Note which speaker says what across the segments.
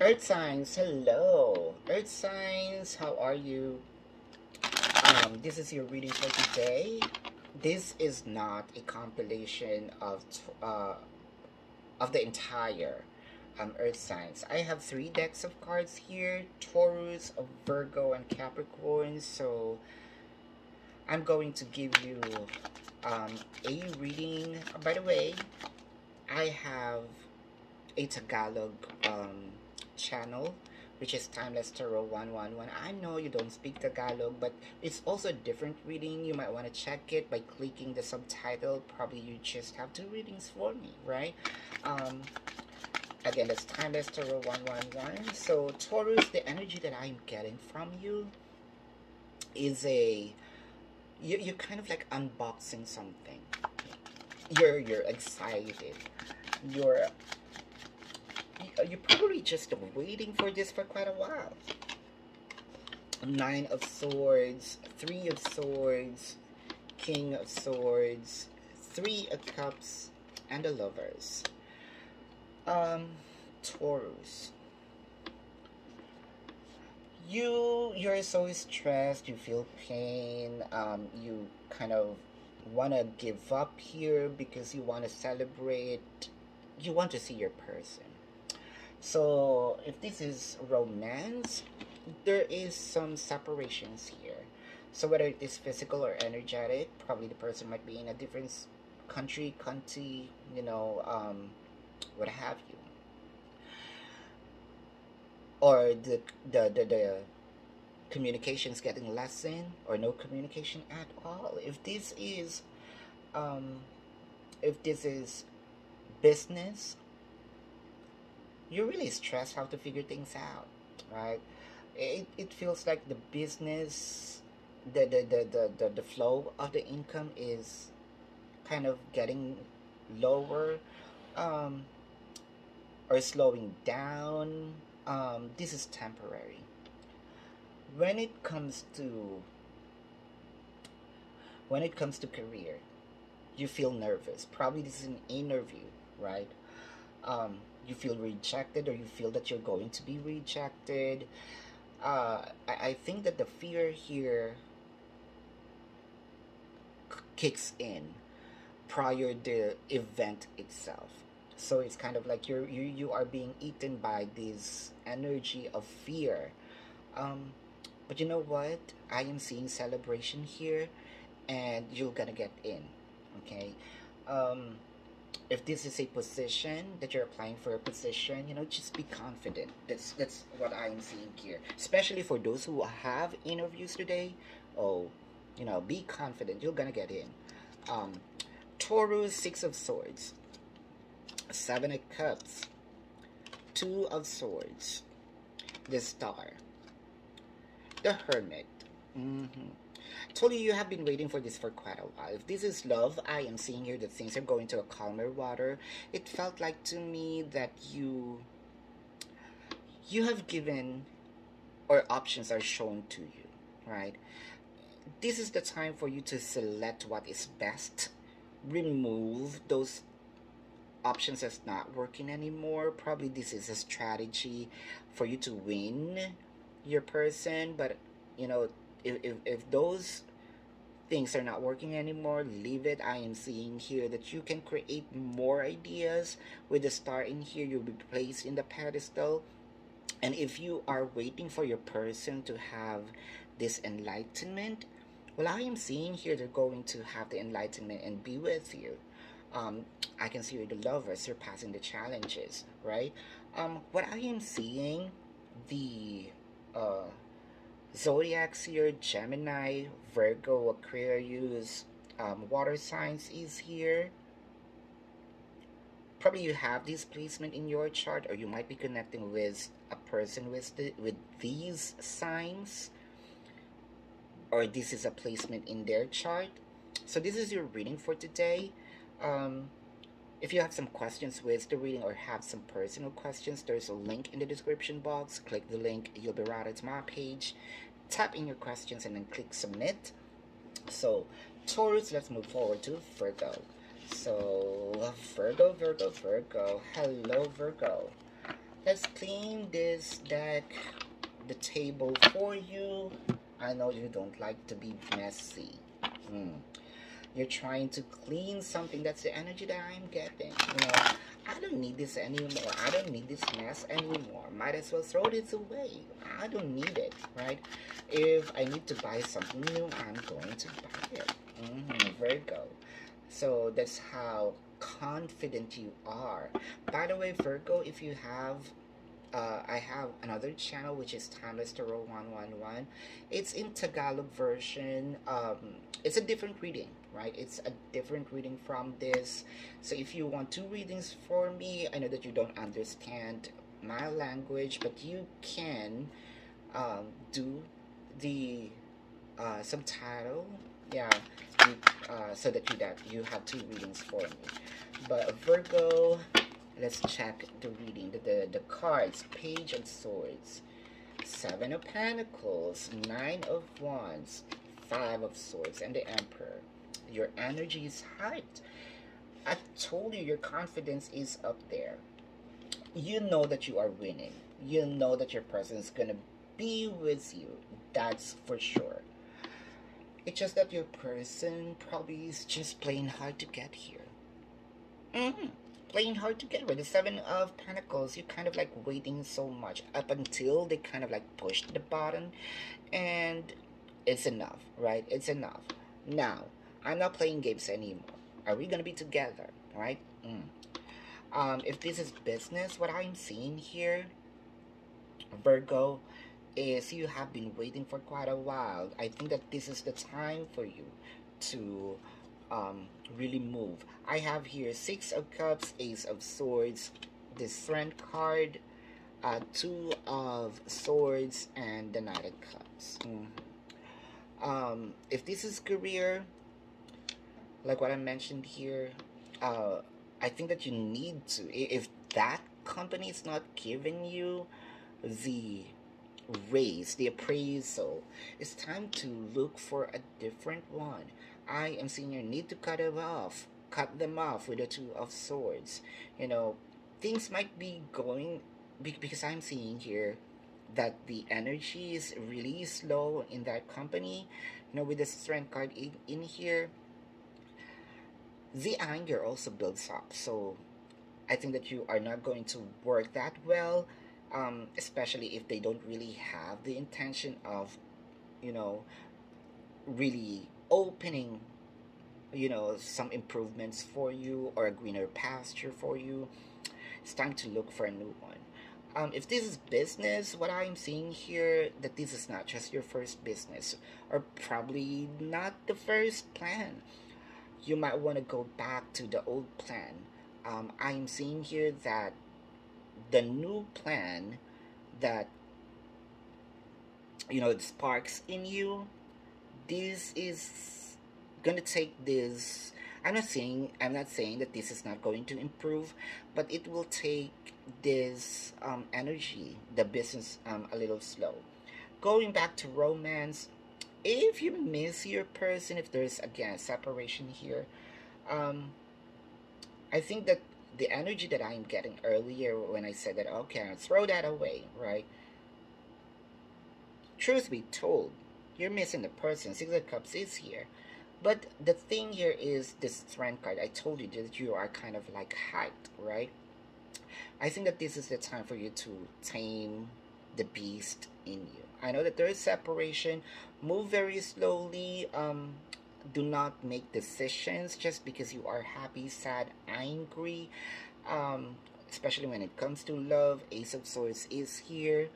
Speaker 1: Earth signs, hello. Earth signs, how are you? Um, this is your reading for today. This is not a compilation of uh, of the entire um, Earth signs. I have three decks of cards here: Taurus, Virgo, and Capricorn. So I'm going to give you um, a reading. By the way, I have a Tagalog um, channel which is Timeless Tarot 111. I know you don't speak Tagalog, but it's also a different reading. You might want to check it by clicking the subtitle. Probably you just have two readings for me, right? Um, again, that's Timeless Tarot 111. So, Taurus, the energy that I'm getting from you is a... You, you're kind of like unboxing something. You're, you're excited. You're you're probably just waiting for this for quite a while. Nine of Swords, Three of Swords, King of Swords, Three of Cups, and the Lovers. Um, Taurus. You, you're so stressed, you feel pain, um, you kind of want to give up here because you want to celebrate, you want to see your person so if this is romance, there is some separations here. So whether it is physical or energetic, probably the person might be in a different country, country, you know, um, what have you. Or the the the, the communications getting lessened or no communication at all. If this is um, if this is business you're really stressed how to figure things out, right? It, it feels like the business, the, the, the, the, the, the flow of the income is kind of getting lower um, or slowing down. Um, this is temporary. When it comes to when it comes to career, you feel nervous. Probably this is an interview, right? Um, you feel rejected or you feel that you're going to be rejected. Uh, I, I think that the fear here kicks in prior the event itself. So it's kind of like you're you you are being eaten by this energy of fear. Um, but you know what? I am seeing celebration here, and you're gonna get in. Okay. Um, if this is a position that you're applying for a position, you know, just be confident. That's that's what I'm seeing here. Especially for those who have interviews today. Oh, you know, be confident. You're gonna get in. Um, Taurus, Six of Swords, Seven of Cups, Two of Swords, the Star, the Hermit. Mm -hmm. Told you you have been waiting for this for quite a while. If this is love, I am seeing here that things are going to a calmer water. It felt like to me that you you have given or options are shown to you, right? This is the time for you to select what is best. Remove those options that's not working anymore. Probably this is a strategy for you to win your person, but you know, if, if, if those things are not working anymore leave it. I am seeing here that you can create more ideas. With the star in here you'll be placed in the pedestal. And if you are waiting for your person to have this enlightenment well i am seeing here they're going to have the enlightenment and be with you. Um, i can see the lover surpassing the challenges right? Um, what i am seeing the uh, Zodiacs here, Gemini, Virgo, Aquarius, um, water signs is here. Probably you have this placement in your chart or you might be connecting with a person with, the, with these signs or this is a placement in their chart. So this is your reading for today. Um, if you have some questions with the reading or have some personal questions, there's a link in the description box. Click the link, you'll be routed to my page. Tap in your questions and then click submit. So, Taurus, let's move forward to Virgo. So, Virgo, Virgo, Virgo. Hello, Virgo. let's clean this deck, the table for you. I know you don't like to be messy. Mm. You're trying to clean something. That's the energy that I'm getting. You know, I don't need this anymore. I don't need this mess anymore. Might as well throw this away. I don't need it, right? If I need to buy something new, I'm going to buy it. Mm -hmm. Virgo. So that's how confident you are. By the way, Virgo, if you have uh, I have another channel which is Timeless Tarot 111. It's in Tagalog version. Um, it's a different reading, right? It's a different reading from this. So if you want two readings for me, I know that you don't understand my language, but you can um, do the uh, subtitle, yeah, uh, so that you that you have two readings for me. But Virgo, let's check the reading. The, the, the cards, Page of Swords, Seven of Pentacles, Nine of Wands, Five of Swords, and the Emperor. Your energy is hyped. I told you your confidence is up there. You know that you are winning. You know that your person is to be with you. That's for sure. It's just that your person probably is just plain hard to get here. Mm-hmm playing hard to get with. The Seven of Pentacles, you're kind of like waiting so much up until they kind of like pushed the button and it's enough, right? It's enough. Now, I'm not playing games anymore. Are we going to be together, right? Mm. Um, if this is business, what I'm seeing here, Virgo, is you have been waiting for quite a while. I think that this is the time for you to um, really move. I have here Six of Cups, Ace of Swords, the Strength card, uh, Two of Swords, and the Knight of Cups. Mm. Um, if this is career, like what I mentioned here, uh, I think that you need to. If that company is not giving you the raise, the appraisal, it's time to look for a different one. I am seeing you need to cut it off. Cut them off with the two of swords. You know, things might be going because I'm seeing here that the energy is really slow in that company. You know, with the strength card in, in here, the anger also builds up. So I think that you are not going to work that well, um, especially if they don't really have the intention of, you know, really opening you know some improvements for you or a greener pasture for you it's time to look for a new one. Um, if this is business what i'm seeing here that this is not just your first business or probably not the first plan. You might want to go back to the old plan. Um, i'm seeing here that the new plan that you know it sparks in you this is gonna take this I'm not saying I'm not saying that this is not going to improve, but it will take this um, energy, the business um, a little slow. Going back to romance, if you miss your person, if there's again separation here, um, I think that the energy that I'm getting earlier when I said that okay, I'll throw that away, right? Truth be told, you're missing the person. Six of Cups is here. But the thing here is this strength card. I told you that you are kind of like hyped, right? I think that this is the time for you to tame the beast in you. I know that there is separation. Move very slowly. Um, do not make decisions just because you are happy, sad, angry. Um, especially when it comes to love. Ace of Swords is here.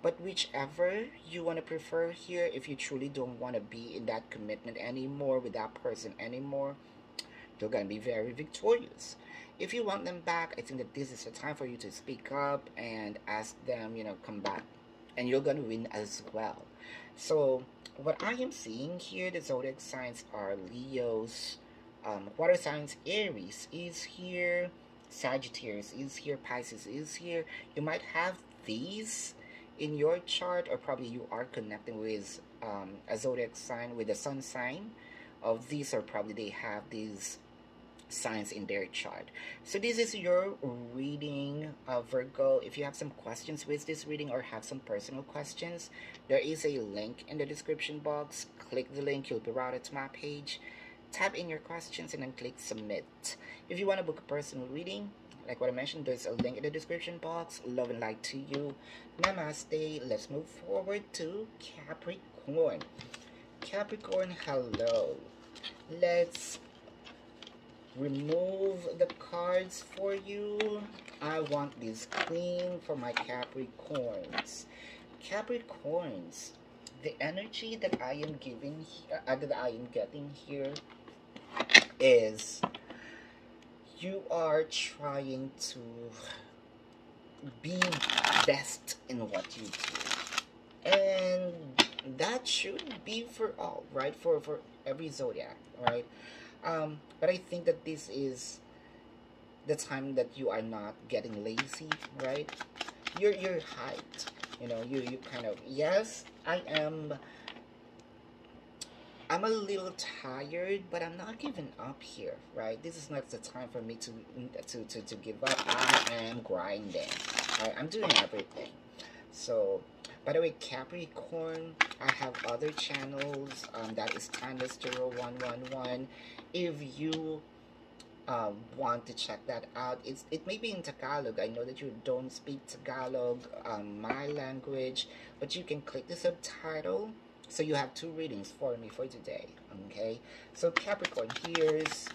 Speaker 1: But whichever you want to prefer here, if you truly don't want to be in that commitment anymore with that person anymore, you're going to be very victorious. If you want them back, I think that this is the time for you to speak up and ask them, you know, come back. And you're going to win as well. So, what I am seeing here, the zodiac signs are Leos, um, water signs, Aries is here, Sagittarius is here, Pisces is here. You might have these in your chart or probably you are connecting with um, a zodiac sign with a sun sign of these or probably they have these signs in their chart. So this is your reading, uh, Virgo. If you have some questions with this reading or have some personal questions, there is a link in the description box. Click the link, you'll be routed to my page. Type in your questions and then click submit. If you want to book a personal reading, like what I mentioned, there's a link in the description box. Love and light to you. Namaste. Let's move forward to Capricorn. Capricorn, hello. Let's remove the cards for you. I want this clean for my Capricorns. Capricorns, the energy that I am giving uh, that I am getting here is you are trying to be best in what you do. And that should be for all, right? For for every zodiac, right? Um, but I think that this is the time that you are not getting lazy, right? You're you're hyped. You know, you you kind of yes, I am I'm a little tired, but I'm not giving up here, right? This is not the time for me to to to, to give up. I am grinding. Right? I'm doing everything. So by the way, Capricorn, I have other channels. Um, that is Timeless 0111. If you uh, want to check that out, it's it may be in Tagalog. I know that you don't speak Tagalog, um, my language, but you can click the subtitle. So you have two readings for me for today. Okay. So Capricorn, here's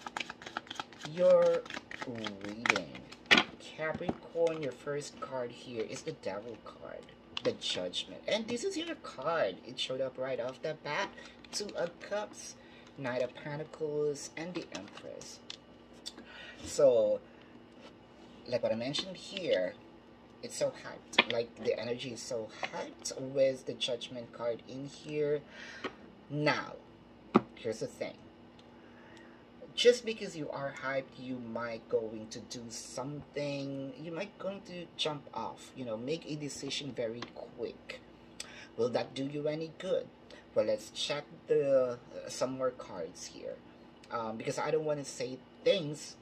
Speaker 1: your reading. Capricorn, your first card here is the Devil card the judgment. And this is your card. It showed up right off the bat. Two of Cups, Knight of Pentacles, and the Empress. So, like what I mentioned here, it's so hyped. Like, the energy is so hyped with the Judgment card in here. Now, here's the thing. Just because you are hyped you might going to do something. You might going to jump off you know make a decision very quick. Will that do you any good? Well let's check the uh, some more cards here. Um, because i don't want to say things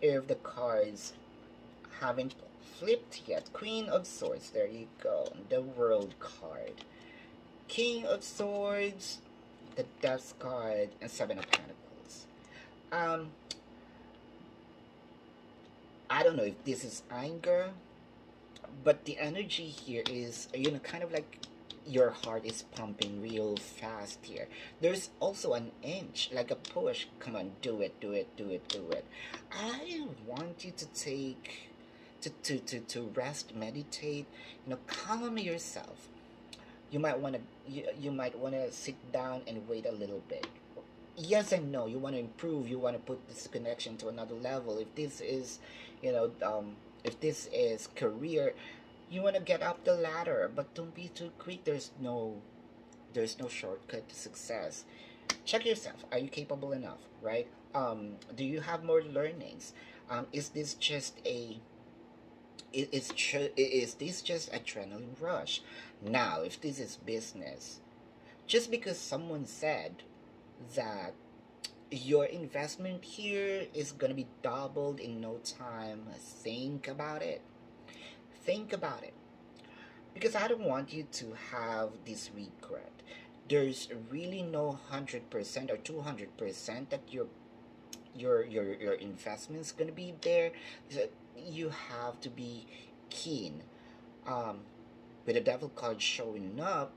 Speaker 1: if the cards haven't flipped yet queen of swords there you go the world card king of swords the death card and seven of pentacles um, I don't know if this is anger, but the energy here is, you know, kind of like your heart is pumping real fast here. There's also an inch, like a push. Come on, do it, do it, do it, do it. I want you to take, to, to, to, to rest, meditate, you know, calm yourself. You might want to, you, you might want to sit down and wait a little bit. Yes and no you want to improve you want to put this connection to another level. If this is you know um, if this is career you want to get up the ladder but don't be too quick. There's no there's no shortcut to success. Check yourself. Are you capable enough? Right? Um, do you have more learnings? Um, is this just a is, is this just adrenaline rush now if this is business just because someone said that your investment here is going to be doubled in no time. Think about it. Think about it. Because I don't want you to have this regret. There's really no 100% or 200% that your your your your investment's going to be there. So you have to be keen. Um, with the devil card showing up,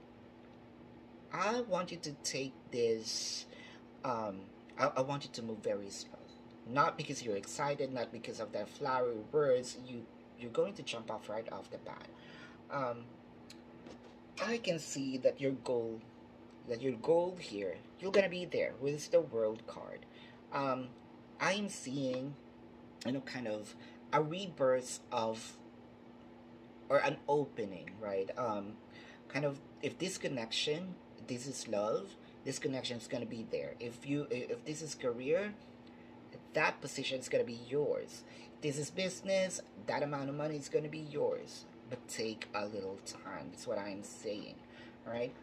Speaker 1: I want you to take this um, I, I want you to move very slow. Not because you're excited, not because of that flowery words. You you're going to jump off right off the bat. Um, I can see that your goal, that your goal here, you're gonna be there with the world card. Um, I am seeing, you know, kind of a rebirth of, or an opening, right? Um, kind of if this connection, this is love, this connection is going to be there. If you if this is career that position is going to be yours. This is business that amount of money is going to be yours. But take a little time that's what i'm saying all right?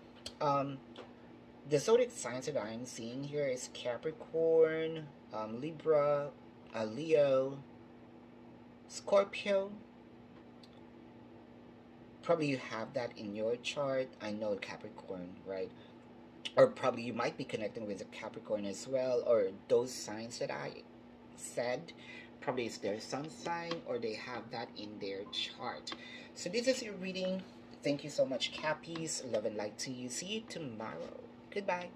Speaker 1: Um the zodiac signs that i'm seeing here is capricorn um, libra a Leo, Scorpio. Probably you have that in your chart. I know Capricorn, right? Or probably you might be connecting with a Capricorn as well, or those signs that I said. Probably it's their sun sign, or they have that in their chart. So this is your reading. Thank you so much, Cappies. Love and light to you. See you tomorrow. Goodbye.